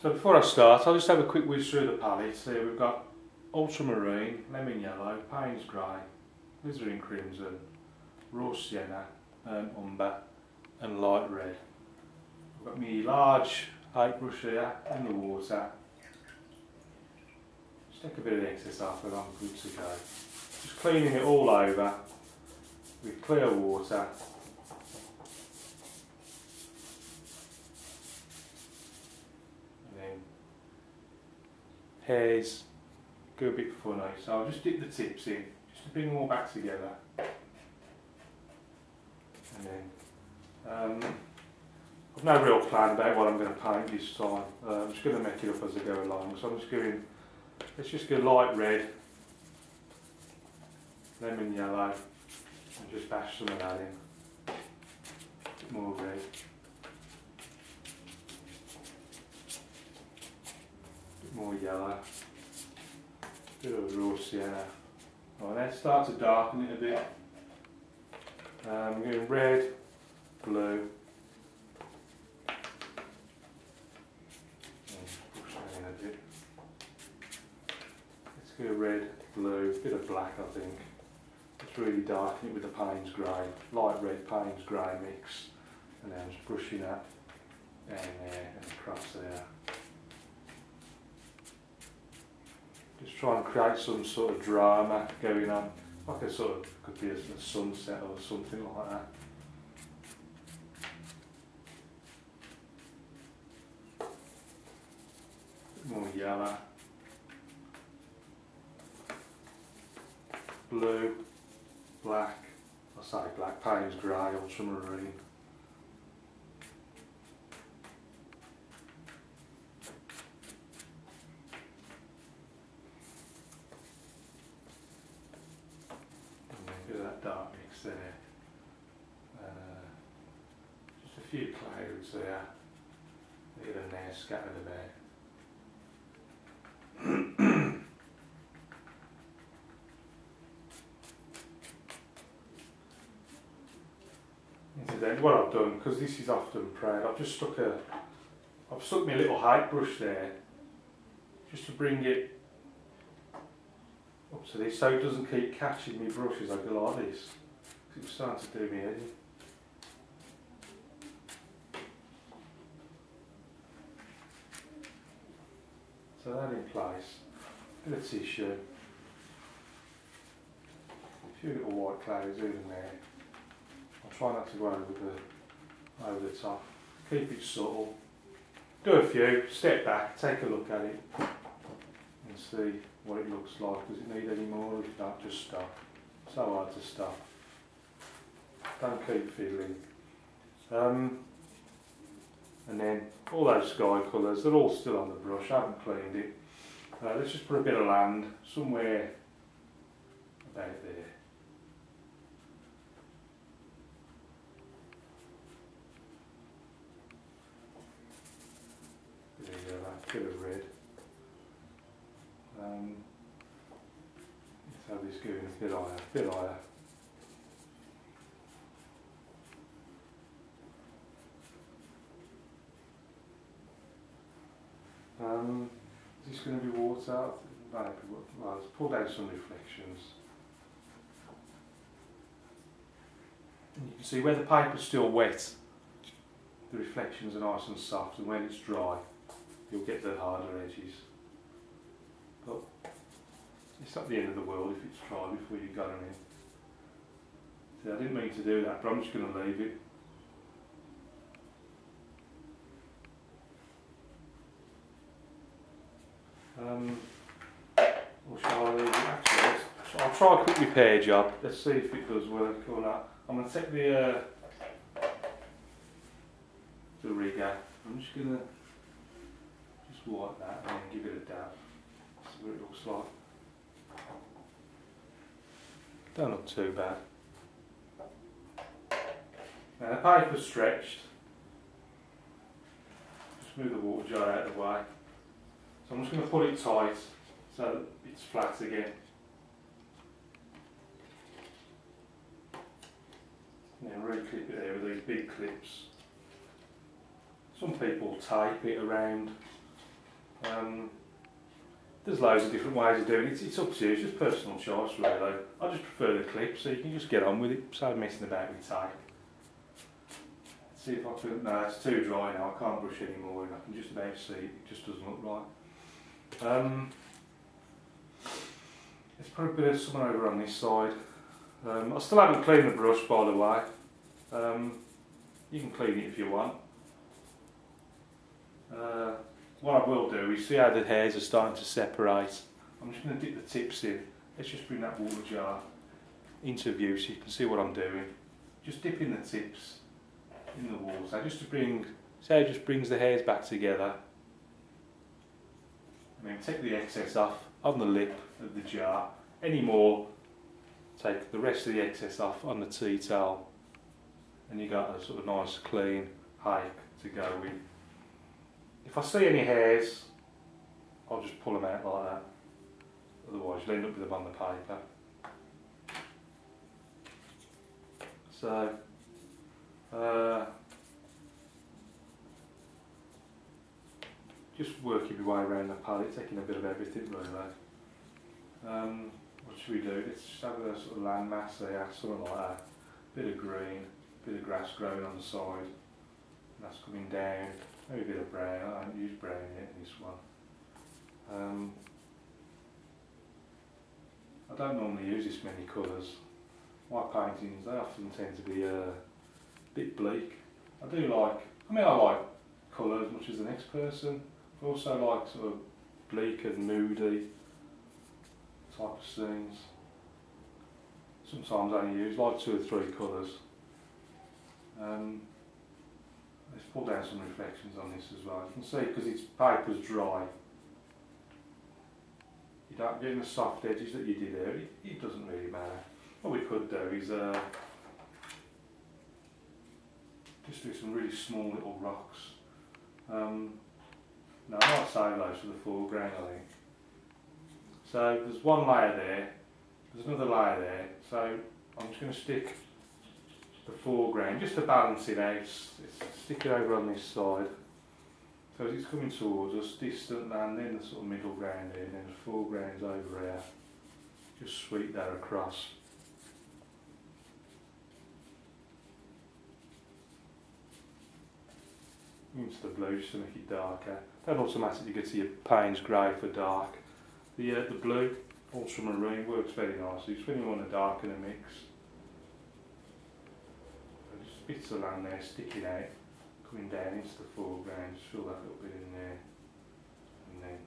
So before I start, I'll just have a quick whiz through the palette. So we've got ultramarine, lemon yellow, Payne's grey, alizarin crimson, raw sienna, um, umber, and light red. I've got my large hake brush here in the water. Just take a bit of excess off and I'm good to go. Just cleaning it all over with clear water hairs go a bit funny. So I'll just dip the tips in, just to bring them all back together. And then, um, I've no real plan about what I'm going to paint this time. Uh, I'm just going to make it up as I go along. So I'm just going, let's just go light red, lemon yellow, and just bash some of that in. more red. More yellow, a bit of raw sienna. Right, let's start to darken it a bit. Um, we're going red, blue. Let's go red, blue, bit of black I think. Let's really darken it with the Payne's grey, light red Payne's grey mix. And then just brushing that down there and across there. Just try and create some sort of drama going on, like a sort of could be a, sunset or something like that. More yellow, blue, black. I say black, Payne's grey, ultramarine. Uh, few clouds there, here and there scattered about. Incidentally, what I've done, because this is often prayed, I've just stuck a, I've stuck my little hake brush there, just to bring it up to this, so it doesn't keep catching me brushes. I go like this. It's starting to do me head So that in place, bit of tissue, a few little white clouds in there. I'll try not to go over the, over the top. Keep it subtle. Do a few, step back, take a look at it see what it looks like. Does it need any more? If not, just stop. So hard to stop. Don't keep fiddling. Um, and then all those sky colours, they're all still on the brush, I haven't cleaned it. Uh, let's just put a bit of land somewhere about. There you go, that bit of red. Um, this going a bit higher, a bit higher. Um, is this going to be water? Well, let's pull down some reflections. And you can see where the paper's still wet, the reflections are nice and soft, and when it's dry, you'll get the harder edges. But it's not the end of the world if it's dry before you got them in. See, I didn't mean to do that, but I'm just going to leave it. Um, or shall I leave it? Actually, I'll try a quick repair job. Let's see if it does work or not. I'm going to take the uh, the rigger. I'm just going to just wipe that and give it a dab. See what it looks like. Don't look too bad. Now the paper's stretched. Just move the water jar out of the way. So I'm just going to put it tight so that it's flat again. Then really clip it there with these big clips. Some people tape it around Um, there's loads of different ways of doing it. It's, it's up to you. It's just personal choice, really. I just prefer the clip, so you can just get on with it. So messing about with tape. See if I can. No, it's too dry now. I can't brush anymore, and I can just about see it. It just doesn't look right. Um, there's probably a bit of someone over on this side. Um, I still haven't cleaned the brush, by the way. Um, you can clean it if you want. Uh, what I will do is see how the hairs are starting to separate. I'm just going to dip the tips in. Let's just bring that water jar into view so you can see what I'm doing. Just dipping the tips in the water just to bring, see how it just brings the hairs back together. And then take the excess off on the lip of the jar. Any more, take the rest of the excess off on the tea towel and you got a sort of nice clean hake to go with. If I see any hairs, I'll just pull them out like that. Otherwise you'll end up with them on the paper. So, uh, just working your way around the palette, taking a bit of everything really. Um, what should we do? Let's just have a sort of landmass there, something like that. Bit of green, bit of grass growing on the side. That's coming down. Maybe a bit of brown. I haven't used brown yet in this one. Um, I don't normally use this many colours. My paintings, they often tend to be uh, a bit bleak. I do like, I mean I like colour as much as the next person. I also like sort of bleak and moody type of scenes. Sometimes I only use like two or three colours. Um, let's pull down some reflections on this as well. You can see because its paper's dry, you don't get the soft edges that you did there. It, it doesn't really matter. What we could do is uh, just do some really small little rocks. Um, no, I might save those for the foreground, I think. So there's one layer there, there's another layer there, so I'm just going to stick the foreground just to balance it out. Stick it over on this side. So as it's coming towards us, distant and then the sort of middle ground in, and then the foreground's over here. Just sweep that across. into the blue just to make it darker. That automatically gets your Payne's grey for dark. The, uh, the blue, ultramarine, works very nicely. It's when you want to darken a mix. Bits of land there sticking out, coming down into the foreground, just fill that little bit in there. And then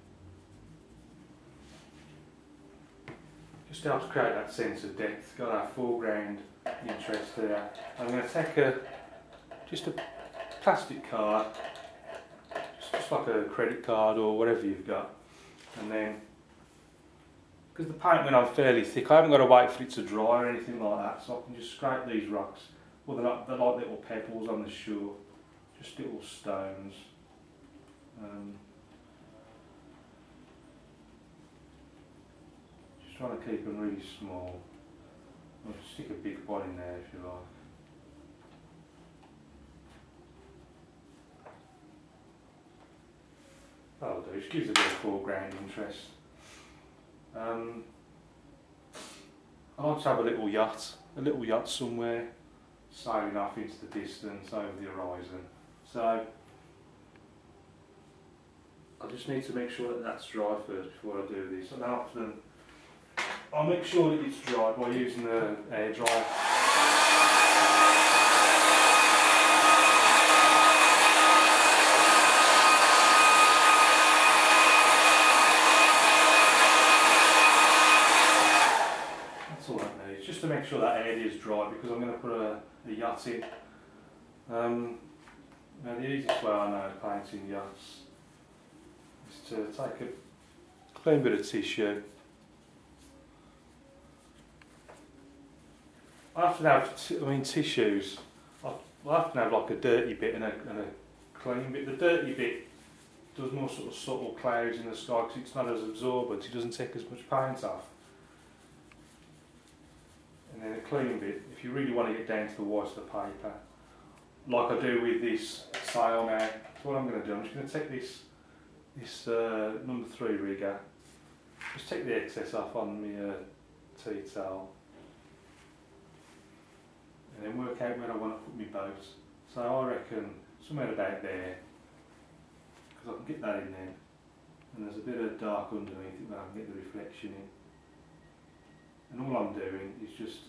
just helps create that sense of depth. Got our foreground interest there. I'm going to take a just a plastic card, just, just like a credit card or whatever you've got, and then because the paint went on fairly thick, I haven't got to wait for it to dry or anything like that, so I can just scrape these rocks. Well, they're, not, they're like little pebbles on the shore, just little stones. Um, just trying to keep them really small. I'll stick a big one in there if you like. That'll do, gives a bit of foreground interest. Um, I like to have a little yacht, a little yacht somewhere, sailing off into the distance over the horizon. So I just need to make sure that that's dry first before I do this. And often I'll make sure that it's dry by using the air dryer. just to make sure that area is dry because I'm going to put a, a yacht in. Um, now the easiest way I know of painting yachts is to take a clean bit of tissue. I often have, I mean tissues, I, I often have like a dirty bit and a, and a clean bit. The dirty bit does more sort of subtle clouds in the sky because it's not as absorbent, it doesn't take as much paint off and then a clean bit if you really want to get down to the white of the paper like I do with this sail now so what I'm going to do I'm just going to take this this uh, number three rigger. Just take the excess off on my uh, tea towel and then work out where I want to put my boat. So I reckon somewhere about there because I can get that in there and there's a bit of dark underneath it where I can get the reflection in. And all I'm doing is just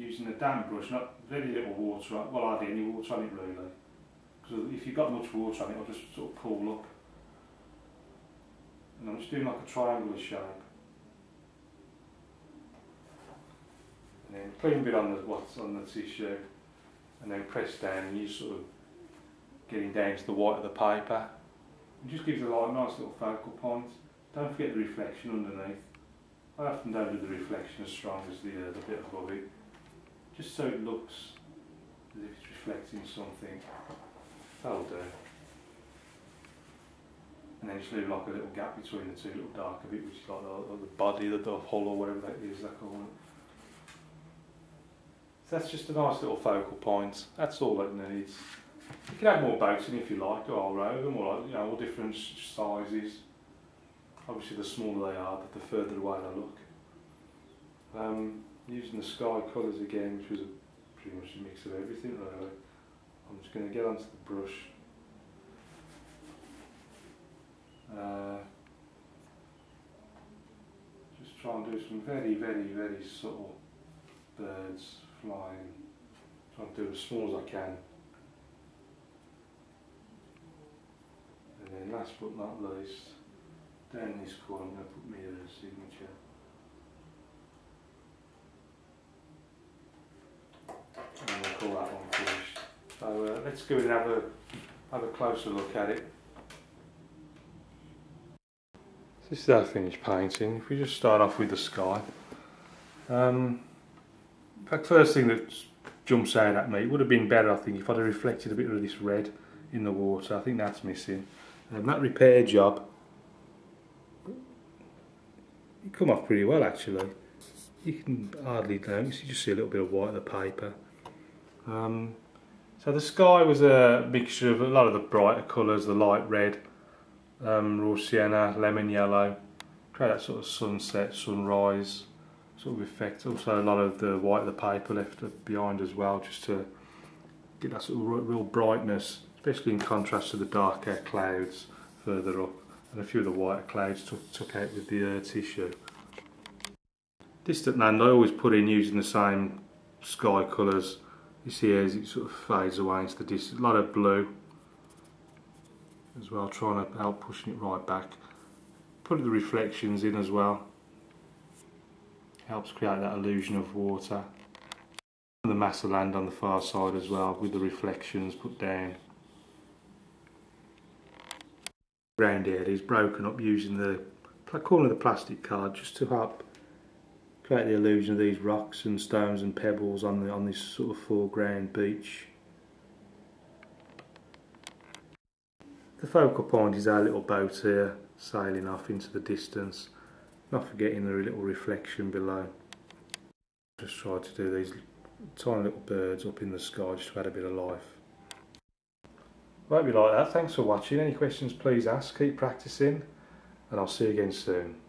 using a damp brush, not very little water well hardly any water on it really. Because if you've got much water on it, it'll just sort of pull up. And I'm just doing like a triangular shape. And then clean bit on the what's on the tissue and then press down and you sort of getting down to the white of the paper. It just gives it like a nice little focal point. Don't forget the reflection underneath. I often don't do the reflection as strong as the, uh, the bit above it, just so it looks as if it's reflecting something. That'll do. And then just leave like a little gap between the two a little darker bit, which is like the, the body, the, the hull or whatever that is, that call. So that's just a nice little focal point. That's all it needs. You can add more boats in if you like, or all row them, or you know, all different sizes. Obviously, the smaller they are, the further away they look. Um, using the sky colours again, which was a, pretty much a mix of everything really. I'm just going to get onto the brush. Uh, just try and do some very, very, very subtle birds flying. Try and do as small as I can. And then last but not least, down this corner I'm going to put my uh, signature. And we'll call that one finished. Let's go and have a, have a closer look at it. This is our finished painting. If we just start off with the sky. Um, in fact, first thing that jumps out at me, it would have been better I think if I'd have reflected a bit of this red in the water. I think that's missing. Um, that repair job, it come off pretty well actually. You can hardly notice, you just see a little bit of white of the paper. Um, so the sky was a mixture of a lot of the brighter colours, the light red, um, raw sienna, lemon yellow, create that sort of sunset, sunrise sort of effect. Also a lot of the white of the paper left behind as well, just to get that sort of real brightness especially in contrast to the darker clouds further up and a few of the whiter clouds took, took out with the uh, tissue. Distant land I always put in using the same sky colours. You see as it sort of fades away into the distance. A lot of blue as well, trying to help pushing it right back. Put the reflections in as well. Helps create that illusion of water. The mass of land on the far side as well with the reflections put down. Ground area is broken up using the corner of the plastic card just to help create the illusion of these rocks and stones and pebbles on the on this sort of foreground beach. The focal point is our little boat here sailing off into the distance, not forgetting the little reflection below. Just try to do these tiny little birds up in the sky just to add a bit of life. I Hope you like that. Thanks for watching. Any questions, please ask. Keep practicing, and I'll see you again soon.